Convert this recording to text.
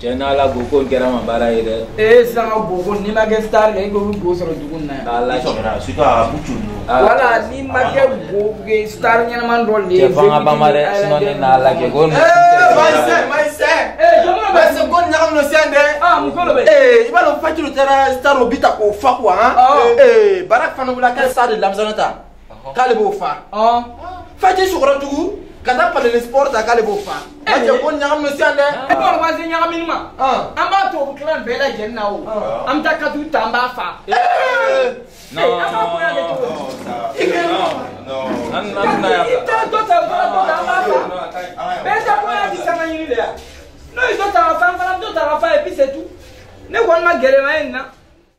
cɛ n'ala ko k'o kɛra ma baara ye dɛ. ee sisan ka bon ko n'i ma kɛ star eh, la i ko i bɛ bo sɔrɔ dugu in na yan. ala sɔnna surtout a butu ninnu. wala n'i ma kɛ bo ye star ɲɛnama dɔ de ye. cɛ fanga bama dɛ sinɔn ne n'a lajɛ ko nin. ee maïsɛ maïsɛ. ee jɔnkɔrɔ bɛ se ko ɲagami na siyan dɛ. aa muso de bɛ. ee i b'a dɔn fajiru taara star o bi ta k'o fa kuwa. ee baara fana wulila k'ale star de lamisɛnɛ ta k'ale b'o fa. faji sɔgɔra tugun. ka taa palele sport ta k'ale b'o fa a cɛ ko ɲagamini siyan dɛ e b'a dɔn wasi ɲagamini ma an b'a tubabu kilan bɛɛ lajɛlen na o an bɛ taa katu ta an b'a fa bɛɛ tɛ bonya di sanga ɲini de ya n'o ye dɔ ta ka fa an fana bɛ dɔ ta ka fa ye puis c'est tout ne kɔni ma gɛlɛma ye nin na